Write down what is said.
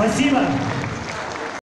Спасибо.